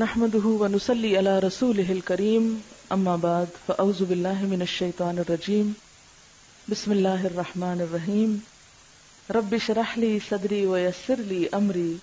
نحمده ونسلي على رسوله الكريم. اما بعد فاعوذ بالله من الشيطان الرجيم. بسم الله الرحمن الرحيم. رب اشرح لي صدري ويسر لي امري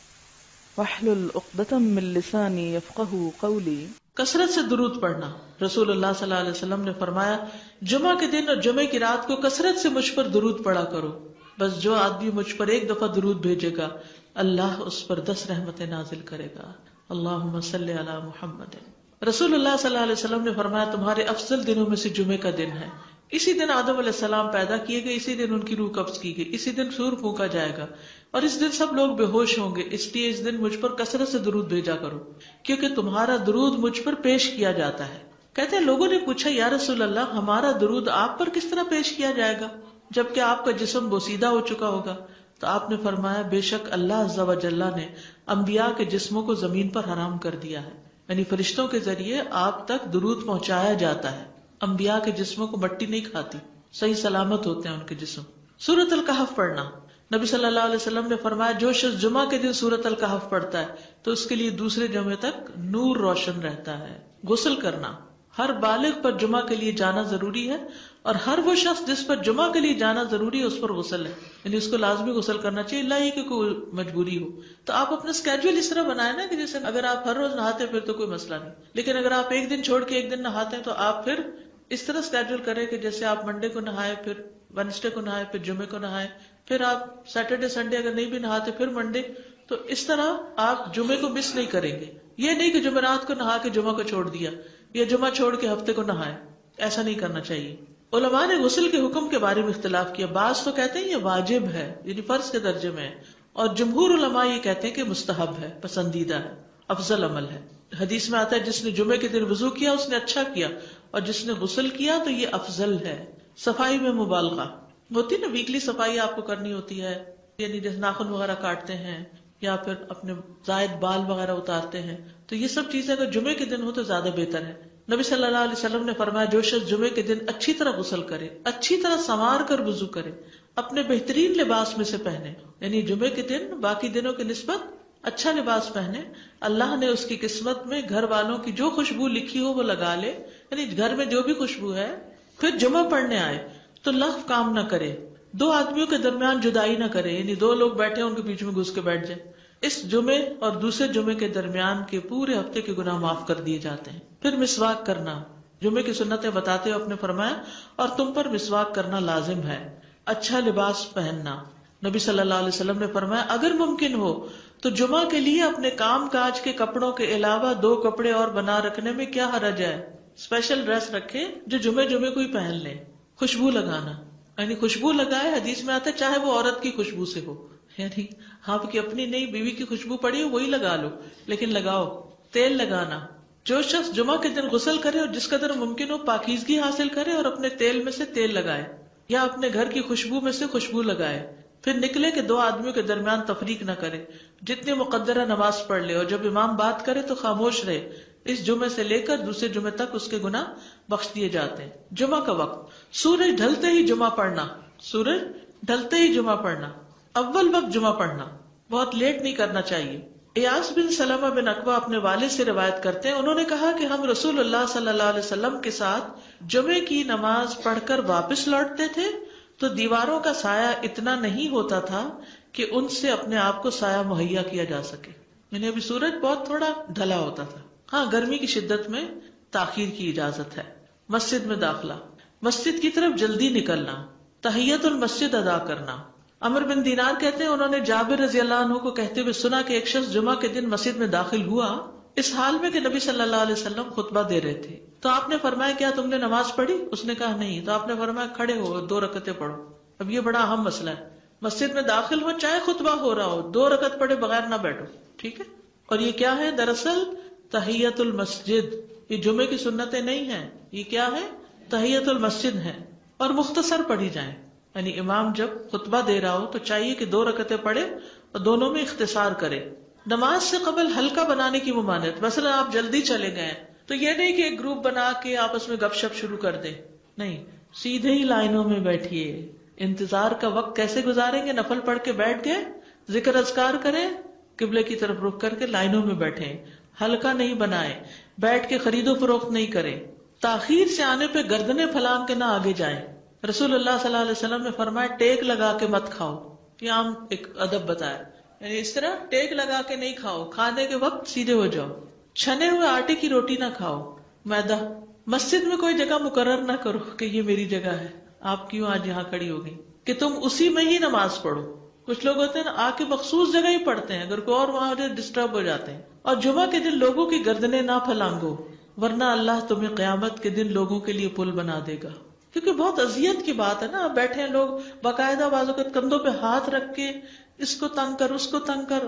واحلل عقدة من لساني يفقهوا قولي. کثرت سے درود پڑھنا. رسول اللہ صلی اللہ علیہ وسلم نے فرمایا، جمعہ کے دن اور جمعہ کی رات کو کثرت سے مجھ پر درود پڑا کرو۔ بس جو آدمی مجھ پر ایک دفعہ درود بھیجے گا، اللہ اس پر دس رحمت نازل کرے گا۔ اللہ صلی علی محمد. رسول اللہ صلی اللہ علیہ وسلم نے فرمایا، تمہارے افضل دنوں میں سے جمعے کا دن ہے۔ اسی دن آدم علیہ السلام پیدا کیے گئے، اسی دن ان کی روح قبض کی گئی، اسی دن سور پھونکا جائے گا۔ اور اس دن سب لوگ بے ہوش ہوں گے، اس لیے اس دن مجھ پر کثرت سے درود بھیجا کرو، کیونکہ تمہارا درود مجھ پر پیش کیا جاتا ہے۔ کہتے ہیں، لوگوں نے پوچھا، یا رسول اللہ ہمارا درود آپ پر کس طرح پیش کیا جائے گا؟ جبکہ آپ کا جسم بوسیدہ ہو چکا ہوگا۔ تو آپ نے فرمایا، بے شک اللہ عز و جلہ نے انبیاء کے جسموں کو زمین پر حرام کر دیا ہے۔ یعنی فرشتوں کے ذریعے آپ تک درود پہنچایا جاتا ہے۔ انبیاء کے جسموں کو مٹی نہیں کھاتی، صحیح سلامت ہوتے ہیں ان کے جسم۔ سورت القحف پڑھنا۔ نبی صلی اللہ علیہ وسلم نے فرمایا، جو شخص جمعہ کے دن سورت القحف پڑھتا ہے، تو اس کے لیے دوسرے جمعے تک نور روشن رہتا ہے۔ غسل کرنا۔ ہر بالغ پر جمعہ کے لیے جانا ضروری ہے اور ہر وہ شخص جس پر جمعہ کے لیے جانا ضروری ہے، اس پر غسل ہے۔ یعنی اس کو لازمی غسل کرنا چاہیے، اللہ ہی کہ کوئی مجبوری ہو۔ تو آپ اپنا اسکیجول اس طرح بنائے نا کہ جیسے اگر آپ ہر روز نہاتے پھر تو کوئی مسئلہ نہیں۔ لیکن اگر آپ ایک دن چھوڑ کے ایک دن نہاتے ہیں، تو آپ پھر اس طرح اسکیجول کریں کہ جیسے آپ منڈے کو نہائے، پھر وینسڈے کو نہائے، پھر جمعے کو نہائے، پھر آپ سیٹرڈے سنڈے اگر نہیں بھی نہاتے، پھر منڈے تو اس طرح آپ جمعے کو مس نہیں کریں گے۔ یہ نہیں کہ جمعرات کو نہا کے جمعہ کو چھوڑ دیا۔ یا جمعہ چھوڑ کے ہفتے کو نہائے ایسا نہیں کرنا چاہیے۔ علماء نے غسل کے حکم کے بارے میں اختلاف کیا۔ بعض تو کہتے ہیں یہ واجب ہے یعنی فرض کے درجے میں، اور جمہور علماء یہ کہتے ہیں کہ مستحب ہے، پسندیدہ ہے، افضل عمل ہے۔ حدیث میں آتا ہے، جس نے جمعے کے دن وضو کیا، اس نے اچھا کیا، اور جس نے غسل کیا تو یہ افضل ہے۔ صفائی میں مبالغہ۔ ہوتی نا ویکلی صفائی آپ کو کرنی ہوتی ہے یعنی جیسے ناخن وغیرہ کاٹتے ہیں، یا پھر اپنے زائد بال وغیرہ اتارتے ہیں، تو یہ سب چیزیں اگر جمعے کے دن ہو تو زیادہ بہتر ہے۔ نبی صلی اللہ علیہ وسلم نے فرمایا، جو شخص جمعے کے دن اچھی طرح غسل کرے، اچھی طرح سنوار کر وضو کرے، اپنے بہترین لباس میں سے پہنے یعنی جمعے کے دن باقی دنوں کی نسبت اچھا لباس پہنے، اللہ نے اس کی قسمت میں گھر والوں کی جو خوشبو لکھی ہو وہ لگا لے یعنی گھر میں جو بھی خوشبو ہے، پھر جمعہ پڑھنے آئے، تو لف کام نہ کرے، دو آدمیوں کے درمیان جدائی نہ کرے یعنی دو لوگ بیٹھے ان کے بیچ میں گھس کے بیٹھ جائے اس جمعے اور دوسرے جمعے کے درمیان کے پورے ہفتے کے گناہ معاف کر دیے جاتے ہیں۔ پھر مسواک کرنا، جمعے کی سنتیں بتاتے ہوئے اپنے فرمایا، اور تم پر مسواک کرنا لازم ہے۔ اچھا لباس پہننا۔ نبی صلی اللہ علیہ وسلم نے فرمایا، اگر ممکن ہو تو جمعہ کے لیے اپنے کام کاج کے کپڑوں کے علاوہ دو کپڑے اور بنا رکھنے میں کیا حرج ہے؟ اسپیشل ڈریس رکھے جو جمعے جمعے کو ہی پہن لے۔ خوشبو لگانا۔ یعنی خوشبو لگائے، حدیث میں آتا ہے، چاہے وہ عورت کی خوشبو سے ہو۔ یعنی آپ کی اپنی نئی بیوی کی خوشبو پڑی ہو وہی لگا لو، لیکن لگاؤ، تیل لگانا۔ جو شخص جمعہ کے دن غسل کرے اور جس قدر ممکن ہو پاکیزگی حاصل کرے اور اپنے تیل میں سے تیل لگائے، یا اپنے گھر کی خوشبو میں سے خوشبو لگائے۔ پھر نکلے کہ دو آدمیوں کے درمیان تفریق نہ کرے، جتنے مقدرہ نماز پڑھ لے اور جب امام بات کرے تو خاموش رہے۔ اس جمعے سے لے کر دوسرے جمعے تک اس کے گنا بخش دیے جاتے ہیں۔ جمعہ کا وقت۔ سورج ڈھلتے ہی جمعہ پڑھنا۔ سورج ڈھلتے ہی جمعہ پڑھنا۔ اول وقت جمعہ پڑھنا، بہت لیٹ نہیں کرنا چاہیے۔ ایاس بن سلمہ بن اقوا اپنے والد سے روایت کرتے ہیں۔ انہوں نے کہا کہ ہم رسول اللہ صلی اللہ علیہ وسلم کے ساتھ جمعے کی نماز پڑھ کر واپس لوٹتے تھے۔ تو دیواروں کا سایہ اتنا نہیں ہوتا تھا کہ ان سے اپنے آپ کو سایہ مہیا کیا جا سکے۔ یعنی ابھی سورج بہت تھوڑا ڈھلا ہوتا تھا۔ ہاں گرمی کی شدت میں تاخیر کی اجازت ہے۔ مسجد میں داخلہ۔ مسجد کی طرف جلدی نکلنا، تحیت المسجد ادا کرنا۔ امر بن دینار کہتے ہیں، انہوں نے جابر رضی اللہ عنہ کو کہتے ہوئے سنا کہ ایک شخص جمعہ کے دن مسجد میں داخل ہوا۔ اس حال میں کہ نبی صلی اللہ علیہ وسلم خطبہ دے رہے تھے۔ تو آپ نے فرمایا، کیا تم نے نماز پڑھی؟ اس نے کہا، نہیں۔ تو آپ نے فرمایا، کھڑے ہو، دو رکتیں پڑھو۔ اب یہ بڑا اہم مسئلہ ہے۔ مسجد میں داخل ہو، چاہے خطبہ ہو رہا ہو، دو رکت پڑھے بغیر نہ بیٹھو، ٹھیک ہے؟ اور یہ کیا ہے؟ دراصل تحیت المسجد یہ جمعے کی سنتیں نہیں ہیں۔ یہ کیا ہے؟ تحیت المسجد ہے اور مختصر پڑھی جائیں۔ یعنی امام جب خطبہ دے رہا ہو تو چاہیے کہ دو رکتیں پڑھے اور دونوں میں اختصار کرے۔ نماز سے قبل ہلکا بنانے کی ممانت مثلا آپ جلدی چلے گئے تو یہ نہیں کہ ایک گروپ بنا کے آپس میں گپ شپ شروع کر دیں۔ نہیں، سیدھے ہی لائنوں میں بیٹھیے۔ انتظار کا وقت کیسے گزاریں گے؟ نفل پڑھ کے بیٹھ گئے، ذکر ازکار کریں، قبلے کی طرف رک کر کے لائنوں میں بیٹھے ہلکا نہیں بنائے بیٹھ کے خرید و فروخت نہیں کرے تاخیر سے آنے پہ گردنے پھلان کے نہ آگے جائیں۔ رسول اللہ صلی اللہ علیہ وسلم نے فرمایا، ٹیک لگا کے مت کھاؤ۔ یہ عام ایک ادب بتایا۔ یعنی اس طرح ٹیک لگا کے نہیں کھاؤ۔ کھانے کے وقت سیدھے ہو جاؤ۔ چھنے ہوئے آٹے کی روٹی نہ کھاؤ۔ میدا مسجد میں کوئی جگہ مقرر نہ کرو کہ یہ میری جگہ ہے۔ آپ کیوں آج یہاں کھڑی ہوگی کہ تم اسی میں ہی نماز پڑھو۔ کچھ لوگ ہوتے ہیں نا، آ کے مخصوص جگہ ہی پڑھتے ہیں۔ اگر کوئی اور وہاں ڈسٹرب ہو جاتے ہیں۔ اور جمعہ کے دن لوگوں کی گردنے نہ پھلانگو، ورنہ اللہ تمہیں قیامت کے دن لوگوں کے لیے پل بنا دے گا۔ کیونکہ بہت اذیت کی بات ہے نا، آپ بیٹھے ہیں لوگ باقاعدہ بازو کے کندھوں پہ ہاتھ رکھ کے اس کو تنگ کر، اس کو تنگ کر،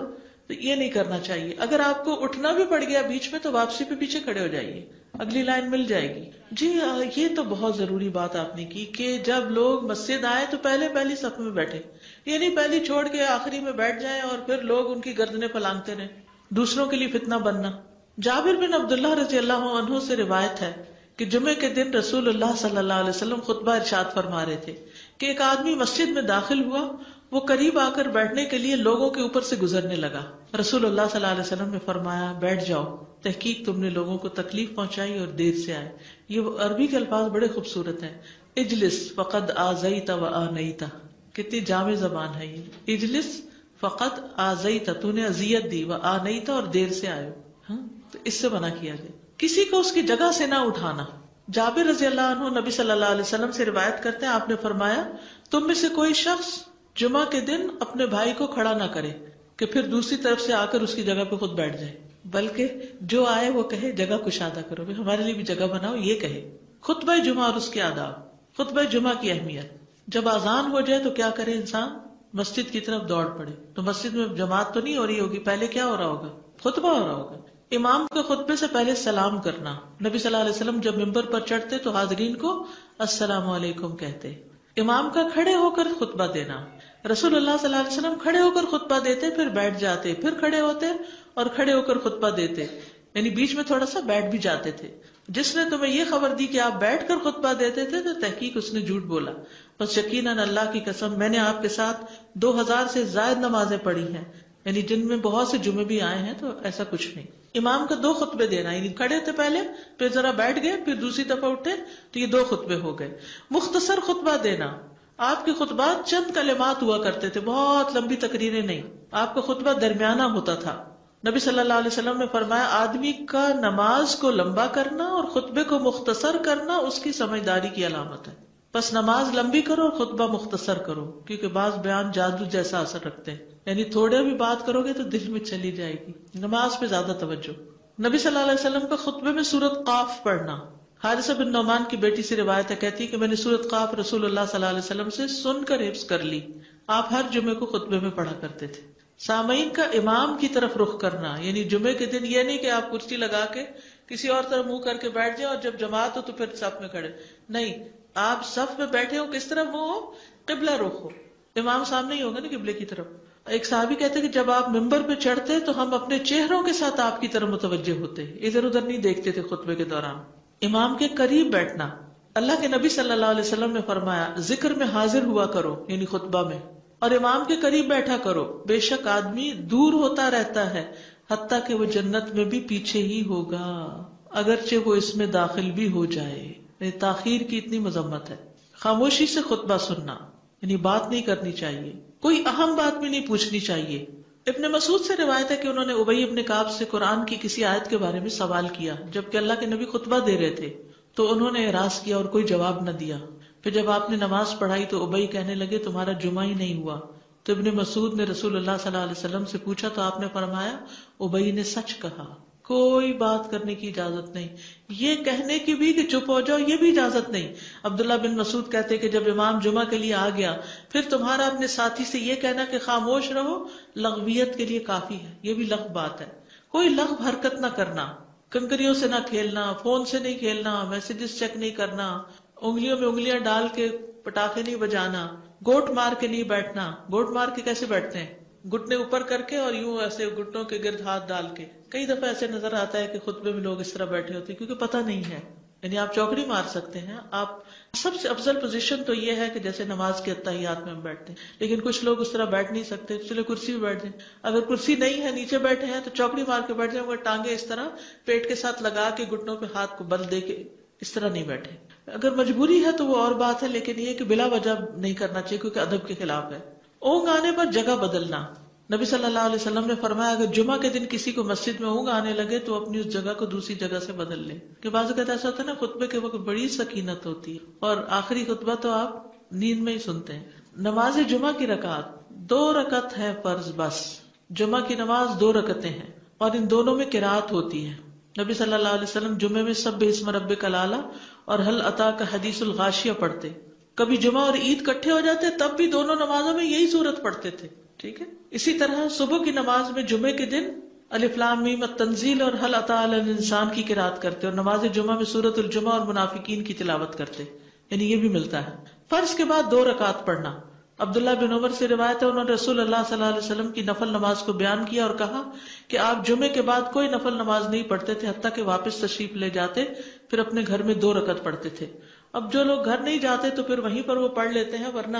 تو یہ نہیں کرنا چاہیے۔ اگر آپ کو اٹھنا بھی پڑ گیا بیچ میں تو واپسی پہ پیچھے کھڑے ہو جائیے، اگلی لائن مل جائے گی۔ جی یہ تو بہت ضروری بات آپ نے کی کہ جب لوگ مسجد آئے تو پہلے پہلی صف میں بیٹھے یہ نہیں پہلی چھوڑ کے آخری میں بیٹھ جائیں اور پھر لوگ ان کی گردنے پلانگتے رہے دوسروں کے لیے فتنا بننا۔ جابر بن عبداللہ رضی اللہ عنہ سے روایت ہے کہ جمعے کے دن رسول اللہ صلی اللہ علیہ وسلم خطبہ ارشاد فرما رہے تھے کہ ایک آدمی مسجد میں داخل ہوا، وہ قریب آ کر بیٹھنے کے لیے لوگوں کے اوپر سے گزرنے لگا۔ رسول اللہ صلی اللہ علیہ وسلم نے فرمایا، بیٹھ جاؤ، تحقیق تم نے لوگوں کو تکلیف پہنچائی اور دیر سے آئے۔ یہ عربی کے الفاظ بڑے خوبصورت ہیں۔ اجلس فقد آ و آ نہیں تھا کتنی جامع زبان ہے یہ۔ اجلس فقط آ تھا تو نے ازیت دی وہ آ نہیں تھا اور دیر سے آئے۔ ہاں تو اس سے منع کیا گیا۔ کسی کو اس کی جگہ سے نہ اٹھانا۔ جابر رضی اللہ عنہ نبی صلی اللہ علیہ وسلم سے روایت کرتے ہیں، آپ نے فرمایا، تم میں سے کوئی شخص جمعہ کے دن اپنے بھائی کو کھڑا نہ کرے کہ پھر دوسری طرف سے آ کر اس کی جگہ پہ خود بیٹھ جائے۔ بلکہ جو آئے وہ کہے، جگہ کشادہ کرو۔ ہمارے لیے بھی جگہ بناؤ، یہ کہے۔ خطبہ جمعہ اور اس کے آداب۔ خطبہ جمعہ کی اہمیت۔ جب آزان ہو جائے تو کیا کرے انسان؟ مسجد کی طرف دوڑ پڑے۔ تو مسجد میں جماعت تو نہیں ہو رہی ہوگی، پہلے کیا ہو رہا ہوگا؟ خطبہ ہو رہا ہوگا۔ امام کے خطبے سے پہلے سلام کرنا۔ نبی صلی اللہ علیہ وسلم جب ممبر پر چڑھتے تو حاضرین کو السلام علیکم کہتے۔ امام کا کھڑے ہو کر خطبہ دینا۔ رسول اللہ صلی اللہ علیہ وسلم کھڑے ہو کر خطبہ دیتے، پھر بیٹھ جاتے، پھر کھڑے ہوتے اور کھڑے ہو کر خطبہ دیتے۔ یعنی بیچ میں تھوڑا سا بیٹھ بھی جاتے تھے۔ جس نے تمہیں یہ خبر دی کہ آپ بیٹھ کر خطبہ دیتے تھے تو تحقیق اس نے جھوٹ بولا۔ بس یقیناً اللہ کی قسم، میں نے آپ کے ساتھ دو ہزار سے زائد نمازیں پڑھی ہیں۔ یعنی جن میں بہت سے جمعے بھی آئے ہیں تو ایسا کچھ نہیں۔ امام کا دو خطبے دینا یعنی کھڑے تھے پہلے، پھر ذرا بیٹھ گئے، پھر دوسری دفعہ اٹھے، تو یہ دو خطبے ہو گئے۔ مختصر خطبہ دینا۔ آپ کے خطبات چند کلمات ہوا کرتے تھے، بہت لمبی تقریریں نہیں۔ آپ کا خطبہ درمیانہ ہوتا تھا۔ نبی صلی اللہ علیہ وسلم نے فرمایا، آدمی کا نماز کو لمبا کرنا اور خطبے کو مختصر کرنا اس کی سمجھداری کی علامت ہے۔ بس نماز لمبی کرو اور خطبہ مختصر کرو، کیونکہ بعض بیان جادو جیسا اثر رکھتے ہیں۔ یعنی تھوڑے بھی بات کرو گے تو دل میں چلی جائے گی۔ نماز پہ زیادہ توجہ۔ نبی صلی اللہ علیہ وسلم کا خطبے میں سورت قاف پڑھنا۔ حارث بن نعمان کی بیٹی سے روایت ہے، کہتی کہ میں نے سورت قاف رسول اللہ صلی اللہ علیہ وسلم سے سن کر حفظ کر لی۔ آپ ہر جمعے کو خطبے میں پڑھا کرتے تھے۔ سامعین کا امام کی طرف رخ کرنا یعنی جمعے کے دن یہ نہیں کہ آپ کرسی لگا کے کسی اور طرف منہ کر کے بیٹھ جائیں اور جب جماعت ہو تو پھر سب میں کھڑے۔ نہیں آپ صف میں بیٹھے ہو کس طرح منہ ہو قبلہ رخ ہو؟ امام سامنے ہی ہوگا نا قبلے کی طرف۔ ایک صحابی کہتے کہ جب آپ ممبر پہ چڑھتے تو ہم اپنے چہروں کے ساتھ آپ کی طرف متوجہ ہوتے۔ ادھر ادھر نہیں دیکھتے تھے خطبے کے دوران۔ امام کے قریب بیٹھنا۔ اللہ کے نبی صلی اللہ علیہ وسلم نے فرمایا، ذکر میں حاضر ہوا کرو یعنی خطبہ میں۔ اور امام کے قریب بیٹھا کرو۔ بے شک آدمی دور ہوتا رہتا ہے، حتیٰ کہ وہ جنت میں بھی پیچھے ہی ہوگا، اگرچہ وہ اس میں داخل بھی ہو جائے۔ یعنی تاخیر کی اتنی مذمت ہے۔ خاموشی سے خطبہ سننا یعنی بات نہیں کرنی چاہیے۔ کوئی اہم بات بھی نہیں پوچھنی چاہیے۔ ابن مسعود سے روایت ہے کہ انہوں نے ابئی ابن کاب سے قرآن کی کسی آیت کے بارے میں سوال کیا، جبکہ اللہ کے نبی خطبہ دے رہے تھے۔ تو انہوں نے اراض کیا اور کوئی جواب نہ دیا۔ پھر جب آپ نے نماز پڑھائی تو ابئی کہنے لگے، تمہارا جمعہ ہی نہیں ہوا۔ تو ابن مسعود نے رسول اللہ صلی اللہ علیہ وسلم سے پوچھا تو آپ نے فرمایا ابئی نے سچ کہا۔ کوئی بات کرنے کی اجازت نہیں۔ یہ کہنے کی بھی کہ چپ ہو جاؤ، یہ بھی اجازت نہیں۔ عبداللہ بن مسعود کہتے کہ جب امام جمعہ کے لیے آ گیا، پھر تمہارا اپنے ساتھی سے یہ کہنا کہ خاموش رہو، لغویت کے لیے کافی ہے۔ یہ بھی لغ بات ہے۔ کوئی لغ حرکت نہ کرنا، کنکریوں سے نہ کھیلنا، فون سے نہیں کھیلنا میسجز چیک نہیں کرنا، انگلیوں میں انگلیاں ڈال کے پٹاخے نہیں بجانا، گوٹ مار کے نہیں بیٹھنا۔ گوٹ مار کے کیسے بیٹھتے ہیں؟ گٹنے اوپر کر کے اور یوں ایسے گٹنوں کے گرد ہاتھ ڈال کے۔ کئی دفعہ ایسے نظر آتا ہے کہ خطبے میں لوگ اس طرح بیٹھے ہوتے ہیں کیونکہ پتہ نہیں ہے۔ یعنی آپ چوکڑی مار سکتے ہیں۔ آپ سب سے افضل پوزیشن تو یہ ہے کہ جیسے نماز کے اتحیات میں ہم بیٹھتے ہیں۔ لیکن کچھ لوگ اس طرح بیٹھ نہیں سکتے۔ چلے کرسی بھی بیٹھ جائیں اگر کرسی نہیں ہے، نیچے بیٹھے ہیں تو چوکڑی مار کے بیٹھ جائیں مگر ٹانگے اس طرح پیٹ کے ساتھ لگا کے گٹنوں پہ ہاتھ کو بل دے کے اس طرح نہیں بیٹھے۔ اگر مجبوری ہے تو وہ اور بات ہے، لیکن یہ کہ بلا وجہ نہیں کرنا چاہیے کیونکہ ادب کے خلاف ہے۔ اونگ آنے پر جگہ بدلنا۔ نبی صلی اللہ علیہ وسلم نے فرمایا، اگر جمعہ کے دن کسی کو مسجد میں اونگ آنے لگے تو اپنی اس جگہ کو دوسری جگہ سے بدل لے۔ کہ بعض اوقات ایسا ہوتا ہے نا، خطبے کے وقت بڑی سکینت ہوتی ہے۔ اور آخری خطبہ تو آپ نیند میں ہی سنتے ہیں۔ نماز جمعہ کی رکعت، دو رکت ہے فرض بس۔ جمعہ کی نماز دو رکتیں ہیں۔ اور ان دونوں میں کراط ہوتی ہے۔ نبی صلی اللہ علیہ وسلم جمعے میں سب اسم رب کلالا اور حل عطا کا حدیث الغاشیہ پڑھتے۔ کبھی جمعہ اور عید کٹھے ہو جاتے، تب بھی دونوں نمازوں میں یہی صورت پڑھتے تھے، ٹھیک ہے؟ اسی طرح صبح کی نماز میں جمعے کے دن الفلام تنزیل اور حل عطا انسان کی کراط کرتے، اور نماز جمعہ میں سورت الجمہ اور منافقین کی تلاوت کرتے یعنی یہ بھی ملتا ہے۔ فرض کے بعد دو رکعت پڑھنا۔ عبداللہ بن عمر سے روایت ہے، انہوں نے رسول اللہ صلی اللہ علیہ وسلم کی نفل نماز کو بیان کیا اور کہا کہ آپ جمعے کے بعد کوئی نفل نماز نہیں پڑھتے تھے، حتیٰ کہ واپس تشریف لے جاتے، پھر اپنے گھر میں دو رکت پڑھتے تھے۔ اب جو لوگ گھر نہیں جاتے تو پھر وہیں پر وہ پڑھ لیتے ہیں، ورنہ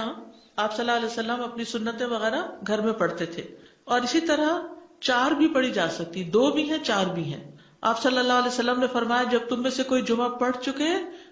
آپ صلی اللہ علیہ وسلم اپنی سنتیں وغیرہ گھر میں پڑھتے تھے۔ اور اسی طرح چار بھی پڑھی جا سکتی، دو بھی ہیں، چار بھی ہیں۔ آپ صلی اللہ علیہ وسلم نے فرمایا، جب تم میں سے کوئی جمعہ پڑھ چکے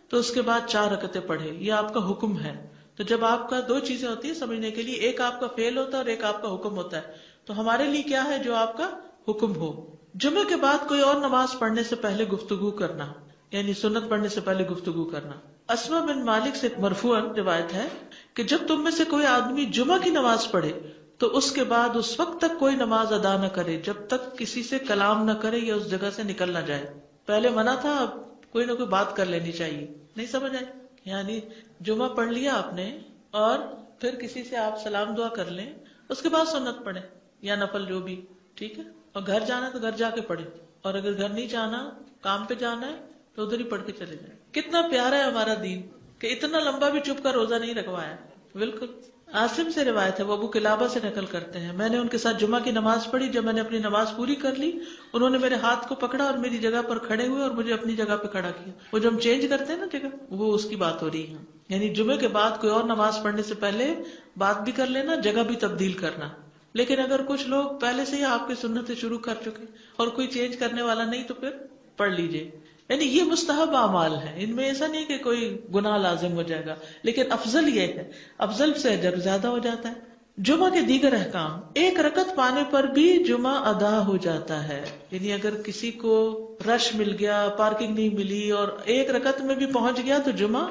تو اس کے بعد چار رکتیں پڑھے، یہ آپ کا حکم ہے۔ تو جب آپ کا دو چیزیں ہوتی ہیں سمجھنے کے لیے، ایک آپ کا فیل ہوتا ہے اور ایک آپ کا حکم ہوتا ہے۔ تو ہمارے لیے کیا ہے جو آپ کا حکم ہو؟ جمعے کے بعد کوئی اور نماز پڑھنے سے پہلے گفتگو کرنا یعنی سنت پڑھنے سے پہلے گفتگو کرنا۔ اسما بن مالک سے مرفوع روایت ہے کہ جب تم میں سے کوئی آدمی جمعہ کی نماز پڑھے، تو اس کے بعد اس وقت تک کوئی نماز ادا نہ کرے، جب تک کسی سے کلام نہ کرے یا اس جگہ سے نکل نہ جائے۔ پہلے منع تھا، اب کوئی نہ کوئی بات کر لینی چاہیے۔ نہیں سمجھ آئی؟ یعنی جمعہ پڑھ لیا آپ نے اور پھر کسی سے آپ سلام دعا کر لیں، اس کے بعد سنت پڑھے یا نفل جو بھی، ٹھیک ہے؟ اور گھر جانا تو گھر جا کے پڑھے اور اگر گھر نہیں جانا، کام پہ جانا ہے تو ادھر ہی پڑھ کے چلے جائیں۔ کتنا پیارا ہے ہمارا دین کہ اتنا لمبا بھی چپ کر روزہ نہیں رکھوایا۔ بالکل۔ آسم سے روایت ہے، وہ ابو کلابا سے نقل کرتے ہیں۔ میں نے ان کے ساتھ جمعہ کی نماز پڑھی، جب میں نے اپنی نماز پوری کر لی، انہوں نے میرے ہاتھ کو پکڑا اور میری جگہ پر کھڑے ہوئے اور مجھے اپنی جگہ پہ کھڑا کیا۔ وہ جو ہم چینج کرتے ہیں نا جگہ، وہ اس کی بات ہو رہی ہے۔ یعنی جمعے کے بعد کوئی اور نماز پڑھنے سے پہلے بات بھی کر لینا، جگہ بھی تبدیل کرنا۔ لیکن اگر کچھ لوگ پہلے سے ہی آپ کی سنتیں شروع کر چکے اور کوئی چینج کرنے والا نہیں تو پھر پڑھ لیجیے یعنی یہ مستحب اعمال ہے ان میں ایسا نہیں کہ کوئی گناہ لازم ہو جائے گا، لیکن افضل یہ ہے، افضل سے اجر زیادہ ہو جاتا ہے۔ جمعہ کے دیگر احکام، ایک رکت پانے پر بھی جمعہ ادا ہو جاتا ہے۔ یعنی اگر کسی کو رش مل گیا، پارکنگ نہیں ملی اور ایک رکت میں بھی پہنچ گیا تو جمعہ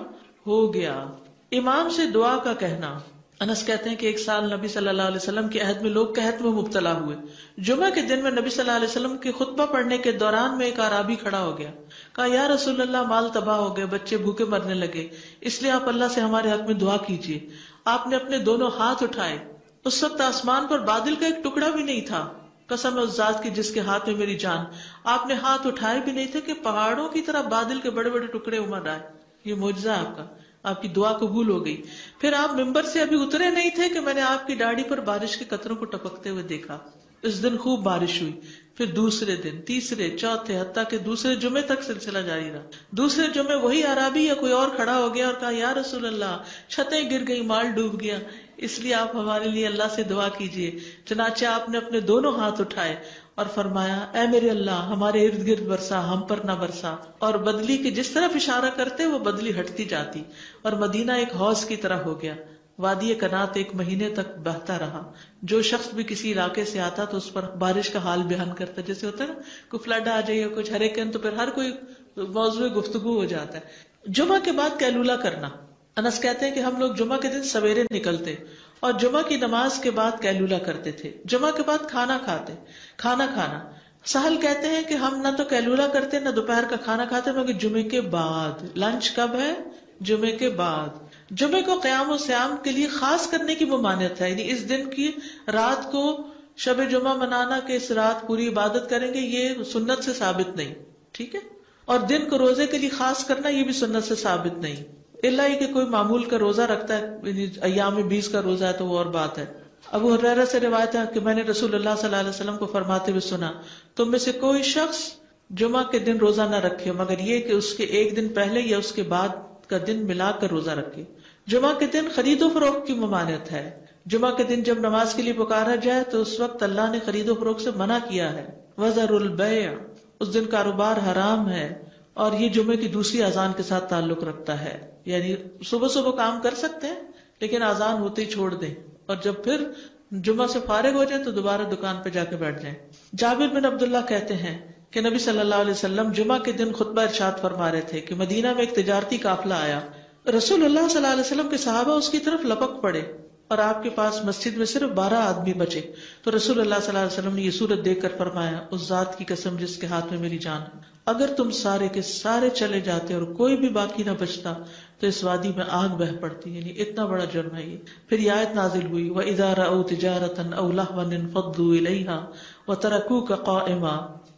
ہو گیا۔ امام سے دعا کا کہنا۔ انس کہتے ہیں کہ ایک سال نبی صلی اللہ علیہ وسلم کے عہد میں لوگ قحط میں مبتلا ہوئے۔ جمعہ کے دن میں نبی صلی اللہ علیہ وسلم کے خطبہ پڑھنے کے دوران میں ایک عرابی کھڑا ہو گیا۔ کہا، یا رسول اللہ، مال تباہ ہو گئے، بچے بھوکے مرنے لگے، اس لیے آپ اللہ سے ہمارے حق میں دعا کیجیے آپ نے اپنے دونوں ہاتھ اٹھائے۔ اس وقت آسمان پر بادل کا ایک ٹکڑا بھی نہیں تھا۔ قسم اس ذات کی جس کے ہاتھ میں میری جان۔ آپ نے ہاتھ اٹھائے بھی نہیں تھے کہ پہاڑوں کی طرح بادل کے بڑے بڑے ٹکڑے امر آئے۔ یہ موجزہ آپ کا۔ آپ کی دعا قبول ہو گئی۔ پھر آپ ممبر سے ابھی اترے نہیں تھے کہ میں نے آپ کی ڈاڑی پر بارش کے قطروں کو ٹپکتے ہوئے دیکھا۔ اس دن خوب بارش ہوئی۔ پھر دوسرے دن، تیسرے، چوتھے، حتیٰ کہ دوسرے جمعے تک سلسلہ جاری رہا۔ دوسرے جمعے وہی عرابی یا کوئی اور کھڑا ہو گیا اور کہا، یا رسول اللہ، چھتیں گر گئی مال ڈوب گیا۔ اس لیے آپ ہمارے لیے اللہ سے دعا کیجیے چنانچہ آپ نے اپنے دونوں ہاتھ اٹھائے۔ اور فرمایا، اے میرے اللہ، ہمارے ارد گرد برسا، ہم پر نہ برسا. اور بدلی کی جس طرف اشارہ کرتے، وہ بدلی ہٹتی جاتی اور مدینہ ایک حوض کی طرح ہو گیا۔ وادی کنات ایک مہینے تک بہتا رہا۔ جو شخص بھی کسی علاقے سے آتا تو اس پر بارش کا حال بیان کرتا۔ جیسے ہوتا ہے نا کوئی فلڈ آ جائے کچھ ہریکن تو پھر ہر کوئی موضوع گفتگو ہو جاتا ہے۔ جمعہ کے بعد کیلولا کرنا۔ انس کہتے ہیں کہ ہم لوگ جمعہ کے دن سویرے نکلتے اور جمعہ کی نماز کے بعد کیلولا کرتے تھے۔ جمعہ کے بعد کھانا کھاتے، کھانا کھانا۔ سہل کہتے ہیں کہ ہم نہ تو کیلولا کرتے، نہ دوپہر کا کھانا کھاتے، مگر جمعے کے بعد۔ لنچ کب ہے؟ جمعے کے بعد۔ جمعے کو قیام و سیام کے لیے خاص کرنے کی ممانعت ہے یعنی اس دن کی رات کو شب جمعہ منانا کہ اس رات پوری عبادت کریں گے، یہ سنت سے ثابت نہیں، ٹھیک ہے؟ اور دن کو روزے کے لیے خاص کرنا یہ بھی سنت سے ثابت نہیں۔ اللہ ہی کہ کوئی معمول کا روزہ رکھتا ہے یعنی ایام بیس کا روزہ ہے تو وہ اور بات ہے۔ ابو حرارہ سے روایت ہے کہ میں نے رسول اللہ صلی اللہ علیہ وسلم کو فرماتے ہوئے سنا، تم میں سے کوئی شخص جمعہ کے دن روزہ نہ رکھے، مگر یہ کہ اس کے ایک دن پہلے یا اس کے بعد کا دن ملا کر روزہ رکھے۔ جمعہ کے دن خرید و فروخت کی ممانعت ہے۔ جمعہ کے دن جب نماز کے لیے پکارا جائے تو اس وقت اللہ نے خرید و فروخت سے منع کیا ہے۔ وزر البیع اس دن کاروبار حرام ہے۔ اور یہ جمعے کی دوسری اذان کے ساتھ تعلق رکھتا ہے۔ یعنی صبح صبح کام کر سکتے ہیں، لیکن اذان ہوتے ہی چھوڑ دیں۔ اور جب پھر جمعہ سے فارغ ہو جائیں تو دوبارہ دکان پہ جا کے بیٹھ جائیں۔ جابر بن عبداللہ کہتے ہیں کہ نبی صلی اللہ علیہ وسلم جمعہ کے دن خطبہ ارشاد فرما رہے تھے کہ مدینہ میں ایک تجارتی قافلہ آیا۔ رسول اللہ صلی اللہ علیہ وسلم کے صحابہ اس کی طرف لپک پڑے۔ اور آپ کے پاس مسجد میں صرف بارہ آدمی بچے۔ تو رسول اللہ صلی اللہ علیہ وسلم نے یہ صورت دیکھ کر فرمایا، اس ذات کی قسم جس کے ہاتھ میں میری جان۔ اگر تم سارے کے سارے چلے جاتے اور کوئی بھی باقی نہ بچتا، تو اس وادی میں آگ بہ پڑتی۔ یعنی اتنا بڑا جرم ہے یہ۔ پھر یہ آیت نازل ہوئی وہ ادارہ او تجارت و ترکو کا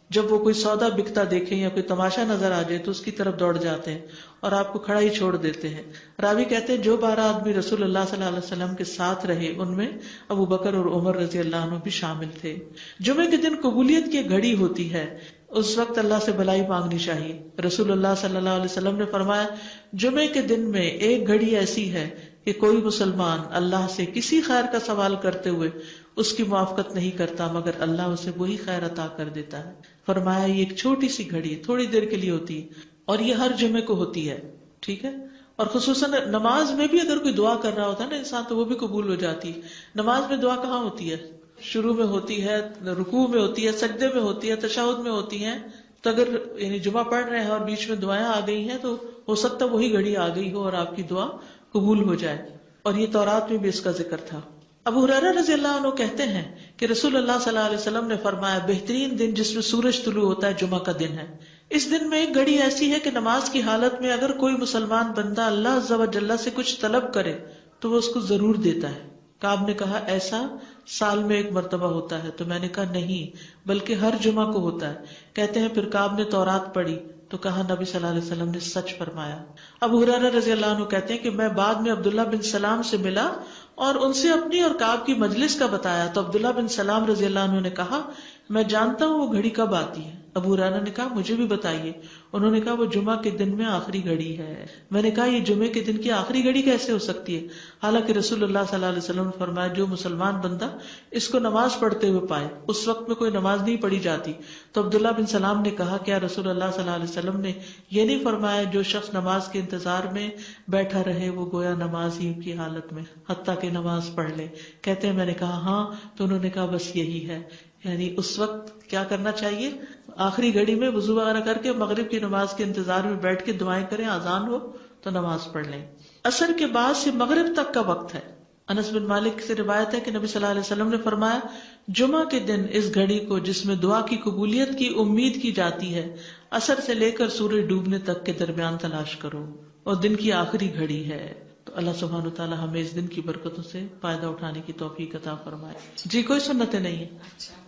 جب وہ کوئی سودا بکتا دیکھیں یا کوئی تماشا نظر آ جائے تو اس کی طرف دوڑ جاتے ہیں اور آپ کو کھڑا ہی چھوڑ دیتے ہیں۔ راوی کہتے ہیں، جو بارہ آدمی رسول اللہ صلی اللہ علیہ وسلم کے ساتھ رہے، ان میں ابو بکر اور عمر رضی اللہ عنہ بھی شامل تھے۔ جمعے کے دن قبولیت کی گھڑی ہوتی ہے۔ اس وقت اللہ سے بلائی مانگنی چاہیے۔ رسول اللہ صلی اللہ علیہ وسلم نے فرمایا جمعے کے دن میں ایک گھڑی ایسی ہے کہ کوئی مسلمان اللہ سے کسی خیر کا سوال کرتے ہوئے اس کی موافقت نہیں کرتا، مگر اللہ اسے وہی خیر عطا کر دیتا ہے۔ فرمایا، یہ ایک چھوٹی سی گھڑی تھوڑی دیر کے لیے ہوتی ہے اور یہ ہر جمعے کو ہوتی ہے، ٹھیک ہے؟ اور خصوصاً نماز میں بھی اگر کوئی دعا کر رہا ہوتا ہے نا انسان، تو وہ بھی قبول ہو جاتی ہے۔ نماز میں دعا کہاں ہوتی ہے؟ شروع میں ہوتی ہے، رکوع میں ہوتی ہے، سجدے میں ہوتی ہے تشاہد میں ہوتی ہیں۔ تو اگر یعنی جمعہ پڑھ رہے ہیں اور بیچ میں دعائیں آ گئی ہیں، تو ہو سکتا وہی گھڑی آ گئی ہو اور آپ کی دعا قبول ہو جائے اور یہ تورات میں بھی اس کا ذکر تھا۔ ابو حرارہ رضی اللہ عنہ کہتے ہیں کہ رسول اللہ صلی اللہ علیہ وسلم نے فرمایا، بہترین دن جس میں سورج طلوع ہوتا ہے، جمعہ کا دن ہے۔ اس دن میں ایک گھڑی ایسی ہے کہ نماز کی حالت میں اگر کوئی مسلمان بندہ اللہ سے کچھ طلب کرے تو وہ اس کو ضرور دیتا ہے۔ کاب نے کہا، ایسا سال میں ایک مرتبہ ہوتا ہے۔ تو میں نے کہا، نہیں، بلکہ ہر جمعہ کو ہوتا ہے۔ کہتے ہیں، پھر کاب نے تورات پڑھی۔ تو کہا نبی صلی اللہ علیہ وسلم نے سچ فرمایا۔ اب حرار رضی اللہ عنہ کہتے ہیں کہ میں بعد میں عبداللہ بن سلام سے ملا اور ان سے اپنی اور کاب کی مجلس کا بتایا۔ تو عبداللہ بن سلام رضی اللہ عنہ نے کہا، میں جانتا ہوں وہ گھڑی کب آتی ہے۔ ابو رانا نے کہا، مجھے بھی بتائیے. انہوں نے کہا، وہ جمعہ کے دن میں آخری گھڑی ہے. میں نے کہا، یہ جمعے کے دن کی آخری گھڑی کیسے ہو سکتی ہے؟ حالانکہ رسول اللہ صلی اللہ علیہ وسلم نے فرمایا، جو مسلمان بندہ اس کو نماز پڑھتے ہوئے پائے، اس وقت میں کوئی نماز نہیں پڑھی جاتی. تو عبداللہ بن سلام نے کہا، کیا رسول اللہ صلی اللہ علیہ وسلم نے یہ نہیں فرمایا، جو شخص نماز کے انتظار میں بیٹھا رہے، وہ گویا نماز ہی کی حالت میں، حتیٰ کہ نماز پڑھ لے؟ کہتے ہیں، میں نے کہا ہاں. تو انہوں نے کہا، بس یہی ہے. یعنی اس وقت کیا کرنا چاہیے؟ آخری گھڑی میں وزو وغیرہ کر کے مغرب کی نماز کے انتظار میں بیٹھ کے دعائیں کریں آزان ہو تو نماز پڑھ لیں۔ اثر کے بعد سے مغرب تک کا وقت ہے۔ انس بن مالک سے روایت ہے کہ نبی صلی اللہ علیہ وسلم نے فرمایا، جمعہ کے دن اس گھڑی کو جس میں دعا کی قبولیت کی امید کی جاتی ہے اثر سے لے کر سورج ڈوبنے تک کے درمیان تلاش کرو۔ اور دن کی آخری گھڑی ہے۔ تو اللہ سبحان و تعالیٰ ہمیں اس دن کی برکتوں سے فائدہ اٹھانے کی توفیق عطا فرمائے۔ جی کوئی سنتیں نہیں ہے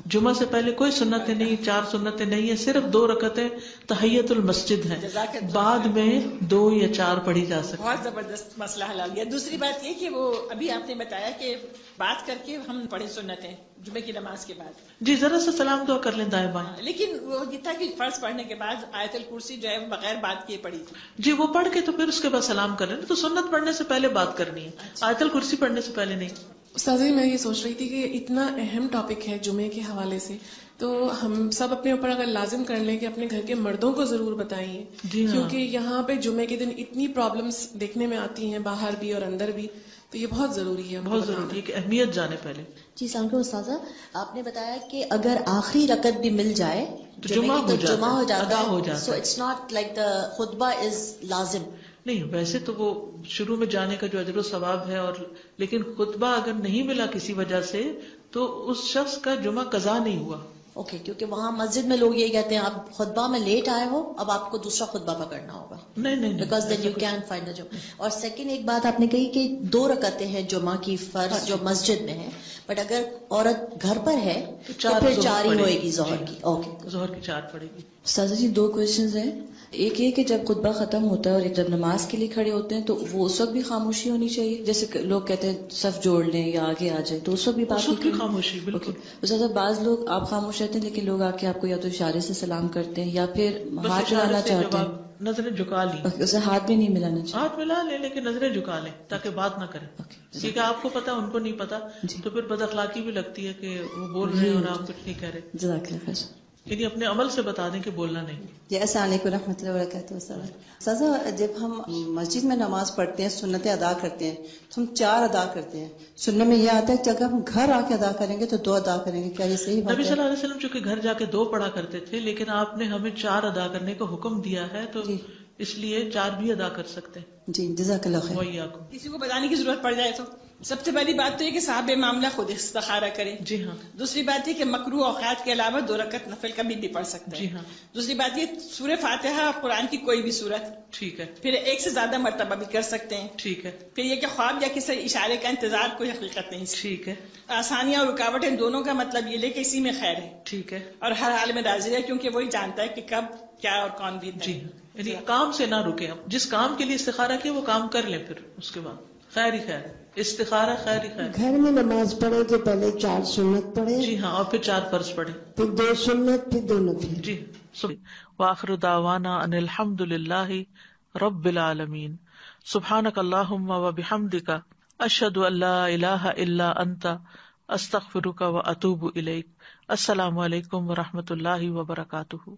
جمعہ سے پہلے کوئی سنتیں نہیں چار سنتیں نہیں ہے صرف دو رکتیں تحیت المسجد ہے بعد میں دو یا چار پڑھی جا سکتی۔ بہت زبردست مسئلہ حل گیا۔ دوسری بات یہ کہ وہ ابھی آپ نے بتایا کہ بات کر کے ہم پڑھے سنتیں۔ جمعے کی نماز کے بعد۔ جی ذرا سا سلام دعا کر لیں دائیں بائیں۔ لیکن وہ یہ تھا کہ فرض پڑھنے کے بعد آیت الکرسی جو ہے بغیر بات کیے پڑھی تھی۔ جی وہ پڑھ کے تو پھر اس کے بعد سلام کر لیں۔ تو سنت پڑھنے سے پہلے بات کرنی ہے۔ آیت الکرسی پڑھنے سے پہلے نہیں۔ استاذ میں یہ سوچ رہی تھی کہ اتنا اہم ٹاپک ہے جمعے کے حوالے سے۔ تو ہم سب اپنے اوپر اگر لازم کر لیں کہ اپنے گھر کے مردوں کو ضرور بتائیے۔ جی ہاں۔ کیونکہ یہاں پہ جمعے کے دن اتنی پرابلمس دیکھنے میں آتی ہیں باہر بھی اور اندر بھی۔ تو یہ بہت ضروری ہے بہت ضروری ہے کہ اہمیت جانے پہلے۔ جی سانکو استاذہ آپ نے بتایا کہ اگر آخری رکت بھی مل جائے تو جمعہ ہو جاتا جمعہ ہو ہے، جاتا ادا ہو ہے جاتا سو۔ اٹس ناٹ لائک دا خطبہ از لازم۔ نہیں ویسے تو وہ شروع میں جانے کا جو اجر و ثواب ہے اور لیکن خطبہ اگر نہیں ملا کسی وجہ سے تو اس شخص کا جمعہ قضا نہیں ہوا۔ اوکے کیونکہ وہاں مسجد میں لوگ یہ کہتے ہیں آپ خطبہ میں لیٹ آئے ہو اب آپ کو دوسرا خطبہ پکڑنا ہوگا۔ نہیں نہیں because then you can find اور سیکنڈ ایک بات آپ نے کہی کہ دو رکعتیں ہیں جمعہ کی فرض جو مسجد میں ہے۔ بٹ اگر عورت گھر پر ہے تو پھر چار ہی ہوئے گی۔ ظہر جی۔ کی۔ اوکے ظہر کی چار پڑے گی۔ سازا جی دو کوشچنز ہیں۔ ایک یہ کہ جب خطبہ ختم ہوتا ہے اور جب نماز کے لیے کھڑے ہوتے ہیں تو وہ اس وقت بھی خاموشی ہونی چاہیے۔ جیسے لوگ کہتے ہیں صف جوڑ لیں یا آگے آ جائیں تو اس وقت بھی بات بھی خاموشی بالکل۔ زیادہ بعض لوگ آپ خاموش رہتے ہیں لیکن لوگ آ کے آپ کو یا تو اشارے سے سلام کرتے ہیں یا پھر ہاتھ ملانا چاہتے ہیں۔ نظریں جھکا لیں۔ اسے ہاتھ بھی نہیں ملانا چاہیے ہاتھ ملا لیں لیکن نظریں جھکا لیں تاکہ بات نہ کریں۔ کیونکہ آپ کو پتا ان کو نہیں پتا جی۔ تو پھر بد اخلاقی بھی لگتی ہے کہ وہ بول رہے ہیں اور آپ کچھ نہیں کہہ رہے۔ جزاک اللہ خیر۔ یعنی اپنے عمل سے بتا دیں کہ بولنا نہیں۔ جی السلام علیکم رحمۃ اللہ وبرکاتہ سزا جب ہم مسجد میں نماز پڑھتے ہیں سنتیں ادا کرتے ہیں تو ہم چار ادا کرتے ہیں۔ سننے میں یہ آتا ہے کہ اگر ہم گھر آ کے ادا کریں گے تو دو ادا کریں گے کیا یہ صحیح نبی صلی اللہ علیہ وسلم چونکہ گھر جا کے دو پڑھا کرتے تھے لیکن آپ نے ہمیں چار ادا کرنے کا حکم دیا ہے تو جی۔ اس لیے چار بھی ادا کر سکتے ہیں۔ جی جزاک اللہ خیر۔ کسی کو بتانے کی ضرورت پڑ جائے تو۔ سب سے پہلی بات تو یہ کہ صاحب معاملہ خود استخارہ کریں۔ جی ہاں۔ دوسری بات یہ کہ مکرو اوقات کے علاوہ دو رکعت نفل کبھی بھی پڑھ سکتے جی ہیں۔ ہاں۔ دوسری بات یہ سورہ فاتحہ قرآن کی کوئی بھی صورت ٹھیک ہے۔ پھر ایک سے زیادہ مرتبہ بھی کر سکتے ہیں۔ ٹھیک ہے۔ پھر یہ کہ خواب یا کسی اشارے کا انتظار کوئی حقیقت نہیں۔ ٹھیک ہے۔ آسانیاں اور رکاوٹیں دونوں کا مطلب یہ لے کہ اسی میں خیر ہے۔ ٹھیک ہے۔ اور ہر حال میں راضی ہے کیونکہ وہی جانتا ہے کہ کب کیا اور کون بھی جی ہاں۔ یعنی کام سے نہ رکے جس کام کے لیے استخارہ کیا وہ کام کر لیں پھر اس کے بعد۔ خیر ہی خیر۔ استخارہ خیر خیر گھر میں نماز پڑھے تو پہلے چار سنت پڑھے جی ہاں اور پھر چار فرض پڑھے پھر دو سنت پھر دو نفل۔ جی واخر دعوانا ان الحمد للہ رب العالمین۔ سبحانک اللہم و بحمدک اشہد ان لا الہ الا انت استغفرک و اتوب الیک۔ السلام علیکم و رحمۃ اللہ وبرکاتہ۔